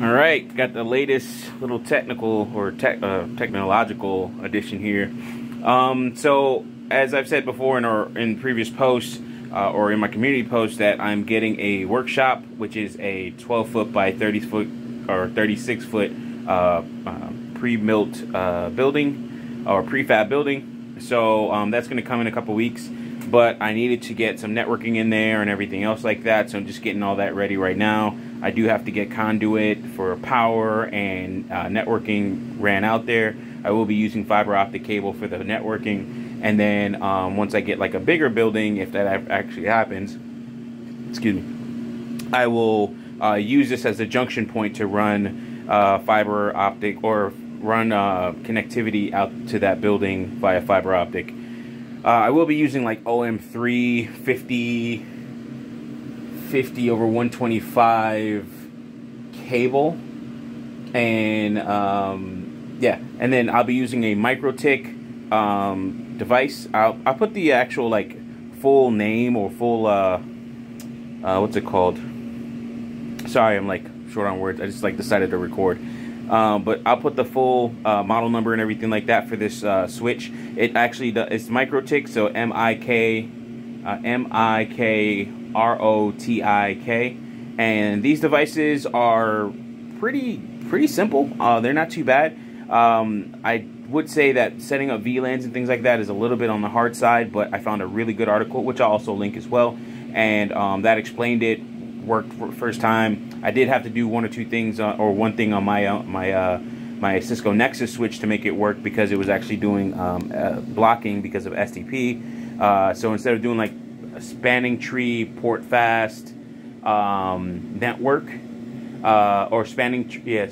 All right, got the latest little technical or uh, technological addition here. Um, so, as I've said before in our in previous posts uh, or in my community post, that I'm getting a workshop, which is a 12 foot by 30 foot or 36 foot uh, uh pre-built uh, building or prefab building. So um, that's going to come in a couple weeks. But I needed to get some networking in there and everything else like that. So I'm just getting all that ready right now. I do have to get conduit for power and uh, networking ran out there. I will be using fiber optic cable for the networking. And then um, once I get like a bigger building, if that actually happens, excuse me, I will uh, use this as a junction point to run uh, fiber optic or run uh, connectivity out to that building via fiber optic. Uh, I will be using like OM3 50 50 over 125 cable. And um, yeah. And then I'll be using a MikroTik um, device. I'll, I'll put the actual like full name or full uh, uh, what's it called? Sorry I'm like short on words. I just like decided to record um, but I'll put the full uh, model number and everything like that for this uh, switch it actually does, it's MikroTik so M-I-K uh, M-I-K R-O-T-I-K. And these devices are pretty pretty simple. Uh, they're not too bad. Um, I would say that setting up VLANs and things like that is a little bit on the hard side, but I found a really good article, which I'll also link as well, and um, that explained it. Worked for first time. I did have to do one or two things, uh, or one thing on my uh, my uh, my Cisco Nexus switch to make it work because it was actually doing um, uh, blocking because of STP. Uh, so instead of doing like spanning tree port fast um, network uh, or spanning tree, yeah,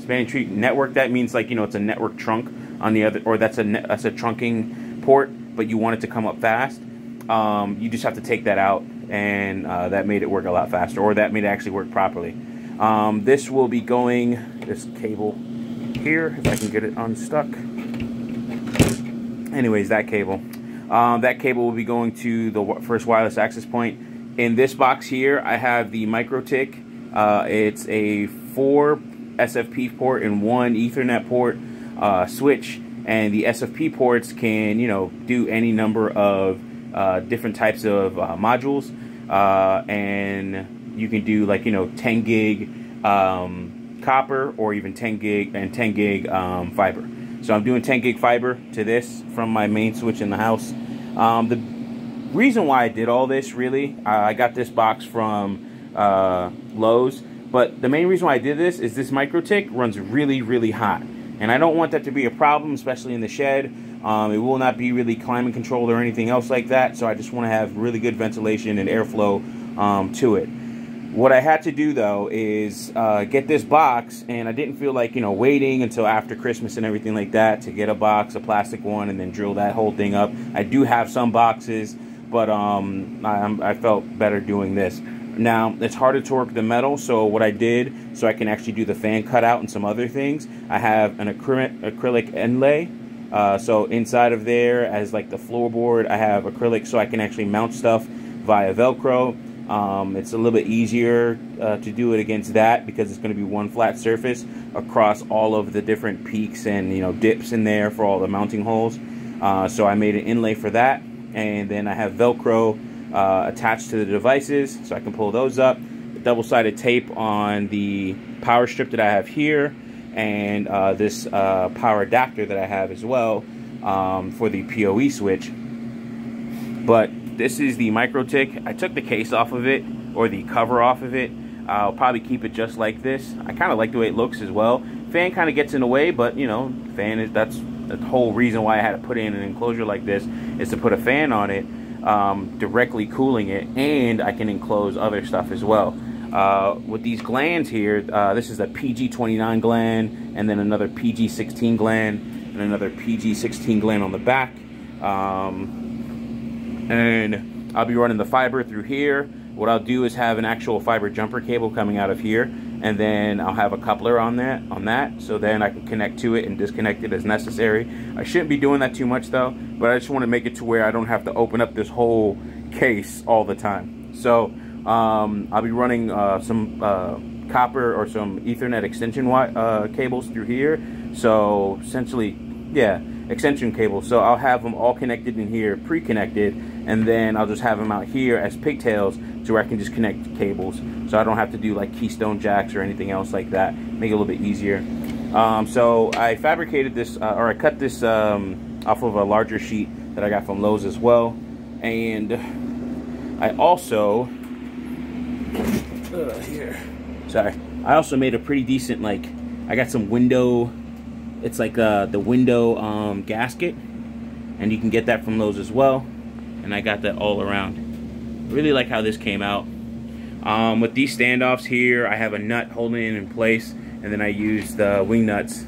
spanning tree network. That means like you know it's a network trunk on the other, or that's a that's a trunking port, but you want it to come up fast. Um, you just have to take that out, and uh, that made it work a lot faster, or that made it actually work properly. Um, this will be going this cable here if I can get it unstuck. Anyways, that cable. Um, that cable will be going to the first wireless access point. In this box here, I have the MikroTik. Uh, it's a four SFP port and one Ethernet port uh, switch, and the SFP ports can, you know, do any number of uh, different types of uh, modules, uh, and you can do like you know 10 gig um, copper or even 10 gig and 10 gig um, fiber. So I'm doing 10 gig fiber to this from my main switch in the house. Um, the reason why I did all this, really, I got this box from uh, Lowe's. But the main reason why I did this is this MikroTik runs really, really hot. And I don't want that to be a problem, especially in the shed. Um, it will not be really climate controlled or anything else like that. So I just want to have really good ventilation and airflow um, to it. What I had to do though is uh, get this box, and I didn't feel like you know waiting until after Christmas and everything like that to get a box, a plastic one, and then drill that whole thing up. I do have some boxes, but um, I, I felt better doing this. Now it's hard to torque the metal, so what I did, so I can actually do the fan cutout and some other things, I have an acrylic, acrylic inlay. Uh, so inside of there, as like the floorboard, I have acrylic, so I can actually mount stuff via Velcro. Um, it's a little bit easier uh, to do it against that because it's going to be one flat surface across all of the different peaks and you know dips in there for all the mounting holes. Uh, so I made an inlay for that, and then I have Velcro uh, attached to the devices, so I can pull those up. Double-sided tape on the power strip that I have here, and uh, this uh, power adapter that I have as well um, for the PoE switch. But this is the MikroTik. I took the case off of it, or the cover off of it. I'll probably keep it just like this. I kind of like the way it looks as well. Fan kind of gets in the way, but you know, fan is that's the whole reason why I had to put in an enclosure like this is to put a fan on it, um, directly cooling it, and I can enclose other stuff as well. Uh, with these glands here, uh, this is a PG29 gland, and then another PG16 gland, and another PG16 gland on the back. Um, and I'll be running the fiber through here. What I'll do is have an actual fiber jumper cable coming out of here, and then I'll have a coupler on that, on that, so then I can connect to it and disconnect it as necessary. I shouldn't be doing that too much though, but I just want to make it to where I don't have to open up this whole case all the time. So um, I'll be running uh, some uh, copper or some Ethernet extension uh, cables through here. So essentially, yeah, extension cables. So I'll have them all connected in here, pre-connected, and then I'll just have them out here as pigtails to where I can just connect cables. So I don't have to do like keystone jacks or anything else like that. Make it a little bit easier. Um, so I fabricated this, uh, or I cut this um, off of a larger sheet that I got from Lowe's as well. And I also, here, sorry, I also made a pretty decent, like, I got some window it's like uh, the window um, gasket, and you can get that from Lowe's as well. And I got that all around. Really like how this came out. Um, with these standoffs here, I have a nut holding it in place, and then I use the wing nuts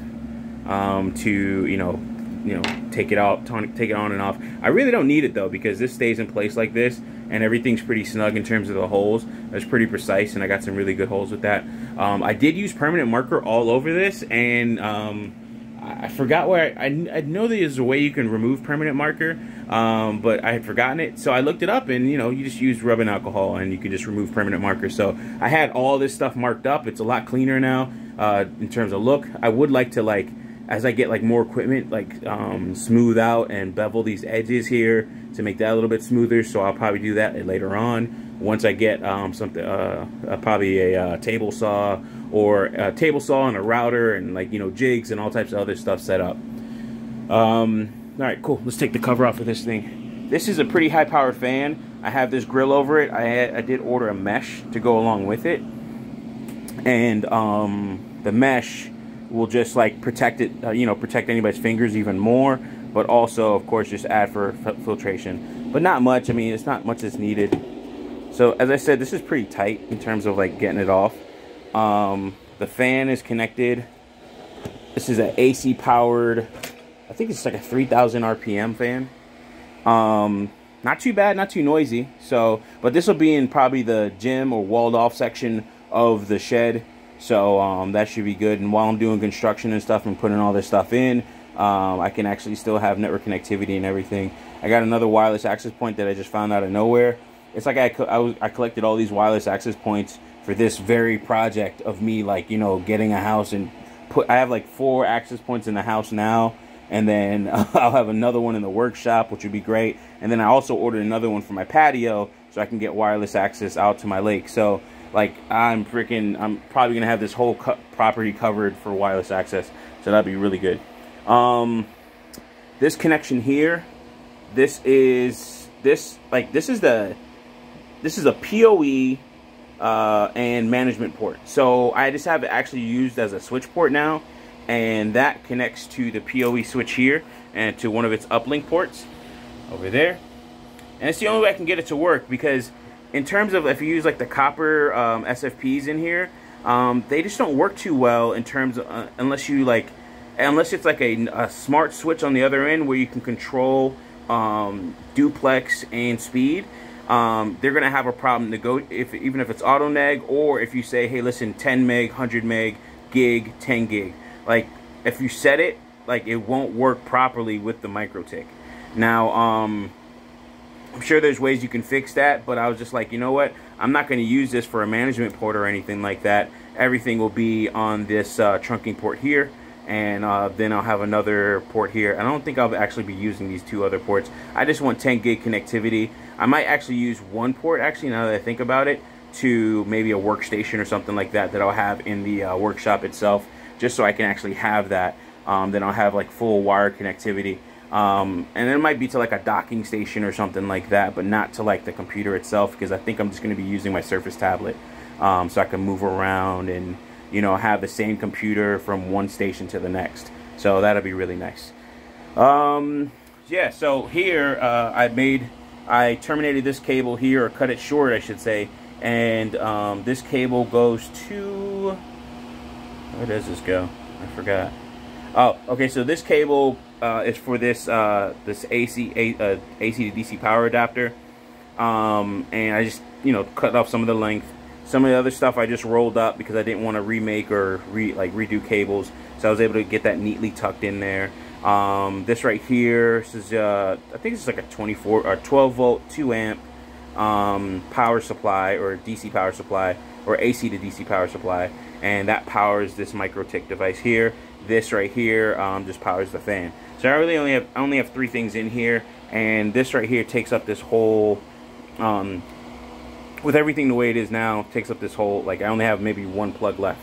um, to, you know, you know, take it out, take it on and off. I really don't need it though because this stays in place like this, and everything's pretty snug in terms of the holes. It's pretty precise, and I got some really good holes with that. Um, I did use permanent marker all over this, and um, I forgot where I, I, I know there's a way you can remove permanent marker, um, but I had forgotten it. So I looked it up, and you know, you just use rubbing alcohol, and you can just remove permanent marker. So I had all this stuff marked up. It's a lot cleaner now uh, in terms of look. I would like to like, as I get like more equipment, like um, smooth out and bevel these edges here to make that a little bit smoother. So I'll probably do that later on once I get um, something, uh, uh, probably a uh, table saw or a table saw and a router and like, you know, jigs and all types of other stuff set up. Um, all right, cool. Let's take the cover off of this thing. This is a pretty high powered fan. I have this grill over it. I, had, I did order a mesh to go along with it. And um, the mesh will just like protect it, uh, you know, protect anybody's fingers even more. But also, of course, just add for filtration. But not much. I mean, it's not much that's needed. So as I said, this is pretty tight in terms of like getting it off. Um, the fan is connected. This is an AC powered, I think it's like a 3000 RPM fan. Um, not too bad, not too noisy. So, but this will be in probably the gym or walled off section of the shed. So um, that should be good. And while I'm doing construction and stuff and putting all this stuff in, um, I can actually still have network connectivity and everything. I got another wireless access point that I just found out of nowhere it's like I, I, I collected all these wireless access points for this very project of me like you know getting a house and put I have like four access points in the house now and then I'll have another one in the workshop which would be great. And then I also ordered another one for my patio so I can get wireless access out to my lake. So like I'm freaking I'm probably gonna have this whole co property covered for wireless access. So that'd be really good. Um this connection here this is this like this is the this is a PoE uh, and management port. So I just have it actually used as a switch port now. And that connects to the PoE switch here and to one of its uplink ports over there. And it's the only way I can get it to work because in terms of if you use like the copper um, SFPs in here, um, they just don't work too well in terms of, uh, unless you like, unless it's like a, a, smart switch on the other end where you can control um, duplex and speed um, they're going to have a problem to go if even if it's auto neg or if you say hey listen 10 meg 100 meg gig 10 gig like if you set it like it won't work properly with the MikroTik now um, I'm sure there's ways you can fix that but I was just like you know what I'm not going to use this for a management port or anything like that everything will be on this uh, trunking port here and uh, then I'll have another port here. I don't think I'll actually be using these two other ports. I just want 10 gig connectivity. I might actually use one port, actually, now that I think about it, to maybe a workstation or something like that that I'll have in the uh, workshop itself, just so I can actually have that. Um, then I'll have like full wire connectivity. Um, and it might be to like a docking station or something like that, but not to like the computer itself, because I think I'm just going to be using my Surface tablet um, so I can move around and you know, have the same computer from one station to the next. So that'll be really nice. Um, yeah, so here uh, I made, I terminated this cable here, or cut it short, I should say. And um, this cable goes to, where does this go? I forgot. Oh, okay, so this cable uh, is for this uh, this AC, uh, AC to DC power adapter. Um, and I just, you know, cut off some of the length some of the other stuff I just rolled up because I didn't want to remake or re, like redo cables. So I was able to get that neatly tucked in there. Um, this right here, this is uh, I think it's like a 24 or 12 volt, 2 amp um, power supply or DC power supply or AC to DC power supply, and that powers this MikroTik device here. This right here um, just powers the fan. So I really only have I only have three things in here, and this right here takes up this whole. Um, with everything the way it is now, takes up this whole like I only have maybe one plug left,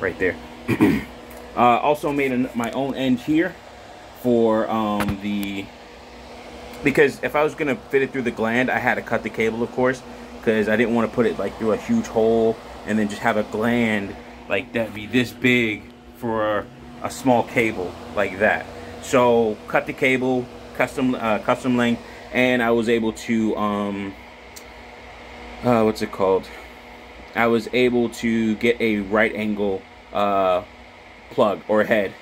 right there. uh, also made an, my own end here for um, the because if I was gonna fit it through the gland, I had to cut the cable, of course, because I didn't want to put it like through a huge hole and then just have a gland like that be this big for a small cable like that. So cut the cable, custom uh, custom length, and I was able to um, uh, what's it called? I was able to get a right angle uh, plug or head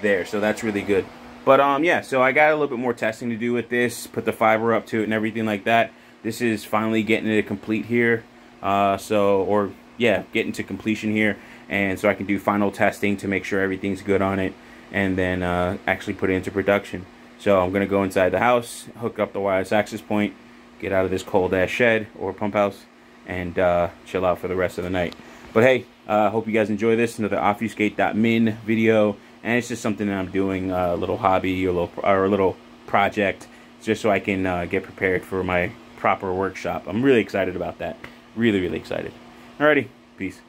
there, so that's really good. But um, yeah, so I got a little bit more testing to do with this, put the fiber up to it and everything like that. This is finally getting it complete here. Uh, so, or yeah, getting to completion here. And so I can do final testing to make sure everything's good on it and then uh, actually put it into production. So I'm going to go inside the house, hook up the wireless access point, get out of this cold ass shed or pump house, and uh, chill out for the rest of the night. But hey, uh, hope you guys enjoy this. Another obfuscate.min video and it's just something that I'm doing uh, a little hobby or a little or a little project just so I can uh, get prepared for my proper workshop. I'm really excited about that. Really, really excited. Alrighty, peace.